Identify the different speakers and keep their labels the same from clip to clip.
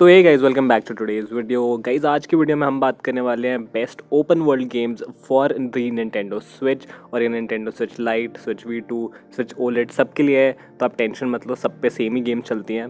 Speaker 1: तो ये guys welcome back to today's video guys आज की वीडियो में हम बात करने वाले हैं best open world games for the Nintendo Switch और ये Nintendo Switch Lite Switch V two Switch OLED सब के लिए है। तो आप टेंशन मतलब सब पे सेम ही गेम चलती हैं।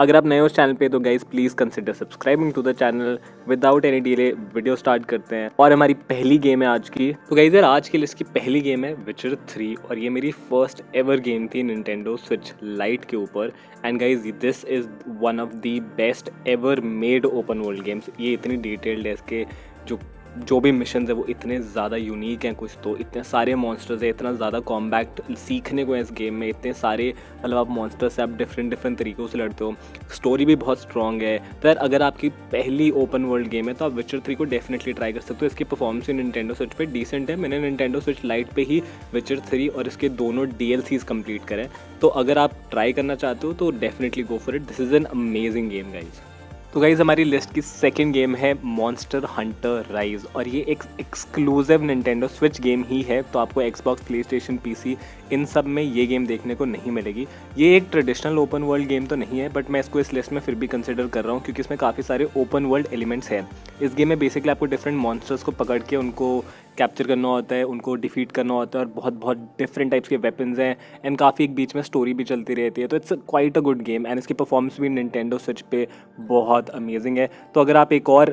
Speaker 1: अगर आप नए हो चैनल पे तो guys please consider subscribing to the channel without any delay video start करते हैं। और हमारी पहली गेम है आज की। तो गाइज़ यार, आज की लिस्ट की पहली गेम है विचर थ्री और ये मेरी फ़र्स्ट एवर गेम थी निंटेंडो स्विच लाइट के ऊपर। And guys this is one of the best ever made open world games ये इतनी डिटेल्ड है इसके, जो जो भी मिशन है वो इतने ज़्यादा यूनिक हैं कुछ तो इतने सारे मॉन्स्टर्स हैं, इतना ज़्यादा कॉम्बैक्ट सीखने को है इस गेम में, इतने सारे मतलब आप मॉन्स्टर्स से आप डिफरेंट डिफरेंट तरीक़ों से लड़ते हो। स्टोरी भी बहुत स्ट्रॉन्ग है। तो यार अगर आपकी पहली ओपन वर्ल्ड गेम है तो आप विचर थ्री को डेफिनेटली ट्राई कर सकते हो। इसकी परफॉर्मेंस निंटेंडो स्विच पर डिसेंट है। मैंने निंटेंडो स्विच लाइट पर ही विचर थ्री और इसके दोनों डी एल कंप्लीट करें। तो अगर आप ट्राई करना चाहते हो तो definitely go for it this is an amazing game guys तो गाइज़ हमारी लिस्ट की सेकेंड गेम है मॉन्स्टर हंटर राइज और ये एक एक्सक्लूसिव निंटेंडो स्विच गेम ही है तो आपको एक्सबॉक्स प्ले स्टेशन पी इन सब में ये गेम देखने को नहीं मिलेगी। ये एक ट्रेडिशनल ओपन वर्ल्ड गेम तो नहीं है बट मैं इसको इस लिस्ट में फिर भी कंसिडर कर रहा हूँ क्योंकि इसमें काफ़ी सारे ओपन वर्ल्ड एलिमेंट्स हैं। इस गेम में बेसिकली आपको डिफरेंट मॉन्स्टर्स को पकड़ के उनको कैप्चर करना होता है, उनको डिफीट करना होता है और बहुत बहुत डिफरेंट टाइप्स के वेपन्स हैं एंड काफ़ी एक बीच में स्टोरी भी चलती रहती है। तो it's quite a good game and इसकी परफॉर्मेंस भी निंटेंडो स्विच पे बहुत अमेजिंग है। तो अगर आप एक और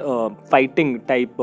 Speaker 1: fighting type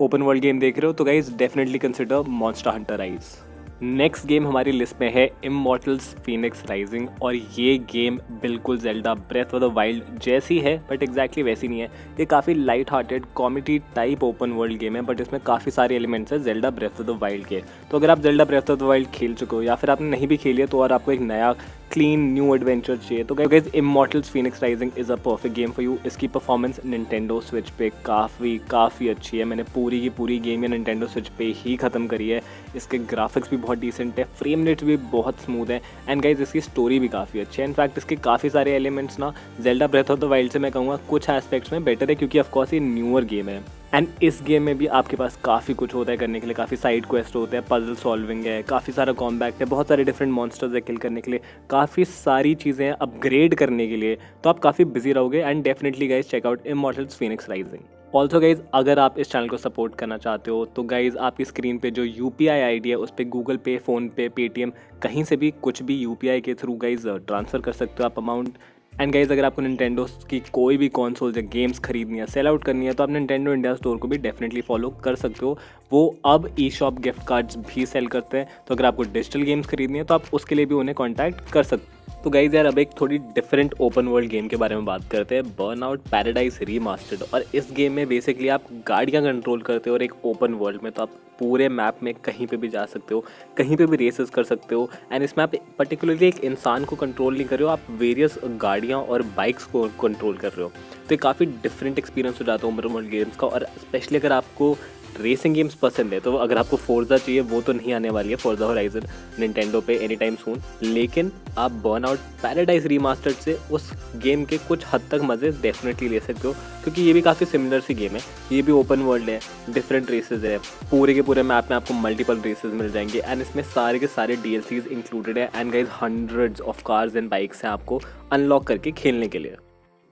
Speaker 1: open world game देख रहे हो तो guys definitely consider Monster Hunter Rise next game हमारी लिस्ट में है इमोटल्स फीनिक्स राइजिंग और ये गेम बिल्कुल Zelda Breath of the Wild जैसी है बट एग्जैक्टली वैसी नहीं है। ये काफ़ी light hearted comedy type open world game है बट इसमें काफ़ी सारे एलिमेंट्स हैं Zelda Breath of the Wild के। तो अगर आप Zelda Breath of the Wild खेल चुके हो या फिर आपने नहीं भी खेली है तो और आपको एक नया क्लीन न्यू एडवेंचर चाहिए। तो guys Immortals Fenyx Rising is a perfect game for you इसकी परफॉर्मेंस निंटेंडो स्विच पे काफ़ी काफ़ी अच्छी है। मैंने पूरी की पूरी गेम या निंटेंडो स्विच पे ही ख़त्म करी है। इसके ग्राफिक्स भी बहुत डिसेंट है फ्रेम रेट भी बहुत स्मूथ है। एंड गाइज़ इसकी स्टोरी भी काफ़ी अच्छी है। इनफैक्ट इसके काफ़ी सारे एलिमेंट्स ना Zelda Breath of the Wild से मैं कहूँगा, कुछ एस्पेक्ट्स में बेटर है, क्योंकि ऑफकोर्स ये न्यूअर गेम है। एंड इस गेम में भी आपके पास काफ़ी कुछ होता है करने के लिए, काफ़ी साइड क्वेस्ट होते हैं पजल सॉल्विंग है, काफ़ी सारा कॉम्बैक्ट है, बहुत सारे डिफरेंट मॉन्स्टर्स है किल करने के लिए, काफ़ी सारी चीज़ें हैं अपग्रेड करने के लिए तो आप काफ़ी बिज़ी रहोगे and definitely guys check out Immortals Fenyx Rising also guys अगर आप इस चैनल को सपोर्ट करना चाहते हो तो गाइज़ आपकी स्क्रीन पे जो U P I I D है, उस पर गूगल पे फ़ोनपे पेटीएम कहीं से भी कुछ भी यू पी आई के थ्रू गाइज़ ट्रांसफ़र कर सकते हो आप अमाउंट एंड गाइज़ अगर आपको निन्टेंडो की कोई भी कॉन्सोल या गेम्स खरीदनी है सेल आउट करनी है तो आप निन्टेंडो इंडिया स्टोर को भी डेफिनेटली फॉलो कर सकते हो। वो अब ई शॉप गिफ्ट कार्ड्स भी सेल करते हैं। तो अगर आपको डिजिटल गेम्स खरीदनी है तो आप उसके लिए भी उन्हें कॉन्टैक्ट कर सकते तो गाइज़ यार, अब एक थोड़ी डिफरेंट ओपन वर्ल्ड गेम के बारे में बात करते हैं बर्न आउट पैराडाइज रीमास्टर्ड और इस गेम में बेसिकली आप गाड़ियाँ कंट्रोल करते हो और एक ओपन वर्ल्ड में तो आप पूरे मैप में कहीं पे भी जा सकते हो, कहीं पे भी रेसेस कर सकते हो एंड इसमें आप पर्टिकुलरली एक इंसान को कंट्रोल नहीं कर रहे हो, आप वेरियस गाड़ियाँ और बाइक्स को कंट्रोल कर रहे हो। तो ये काफ़ी डिफरेंट एक्सपीरियंस हो जाता है ओपन वर्ल्ड गेम्स का, और स्पेशली अगर आपको रेसिंग गेम्स पसंद है तो अगर आपको फोर्जा चाहिए, वो तो नहीं आने वाली है फोर्जा होराइजन निंटेंडो पे एनी टाइम सून लेकिन आप बर्न आउट पैराडाइज रीमास्टर्ड से उस गेम के कुछ हद तक मज़े डेफिनेटली ले सकते हो, क्योंकि ये भी काफ़ी सिमिलर सी गेम है। ये भी ओपन वर्ल्ड है डिफरेंट रेसेज है, पूरे के पूरे मैप में आपको मल्टीपल रेसेज मिल जाएँगे एंड इसमें सारे के सारे डी इंक्लूडेड है and guys hundreds of cars and bikes हैं आपको अनलॉक करके खेलने के लिए।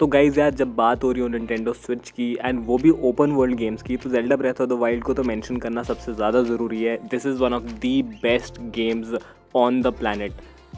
Speaker 1: तो गाइज़ यार, जब बात हो रही हो निंटेंडो स्विच की एंड वो भी ओपन वर्ल्ड गेम्स की तो Zelda breath of the wild को तो मेंशन करना सबसे ज़्यादा ज़रूरी है। This is one of the best games on the planet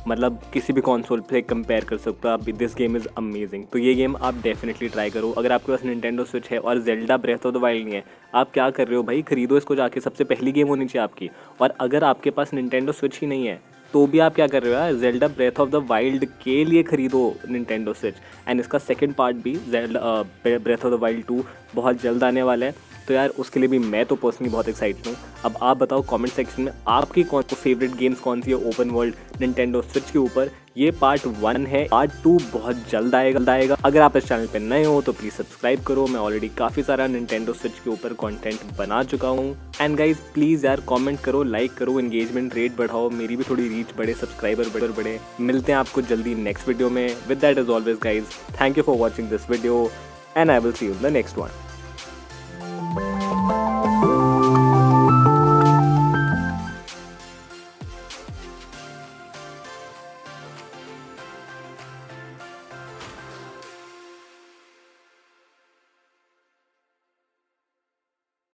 Speaker 1: मतलब किसी भी कॉन्सोल पे कंपेयर कर सकते हो आप दिस गेम इज़ अमेजिंग तो ये गेम आप डेफिनेटली ट्राई करो। अगर आपके पास निंटेंडो स्विच है और Zelda breath of the wild नहीं है, आप क्या कर रहे हो भाई? खरीदो इसको जाके। सबसे पहली गेम होनी चाहिए आपकी। और अगर आपके पास निंटेंडो स्विच ही नहीं है तो भी आप क्या कर रहे हो यार? Zelda breath of the wild के लिए खरीदो निंटेंडो स्विच एंड इसका सेकेंड पार्ट भी Zelda breath of the wild two बहुत जल्द आने वाला है। तो यार, उसके लिए भी मैं तो पर्सनली बहुत एक्साइटेड हूँ। अब आप बताओ कमेंट सेक्शन में आपकी कौन फेवरेट गेम्स कौन सी है? ओपन वर्ल्ड निंटेंडो स्विच के ऊपर। ये पार्ट वन है। पार्ट टू बहुत जल्द आएगा आएगा। अगर आप इस चैनल पे नए हो तो प्लीज़ सब्सक्राइब करो। मैं ऑलरेडी काफ़ी सारा निंटेंडो स्विच के ऊपर कंटेंट बना चुका हूँ। एंड गाइज़ प्लीज़ यार कमेंट करो लाइक करो एंगेजमेंट रेट बढ़ाओ। मेरी भी थोड़ी रीच बढ़े सब्सक्राइबर बढ़े बढ़े। मिलते हैं आपको जल्दी नेक्स्ट वीडियो में। With that is always guys thank you for watching this video and I will see you the next one